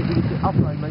il était après, il m'a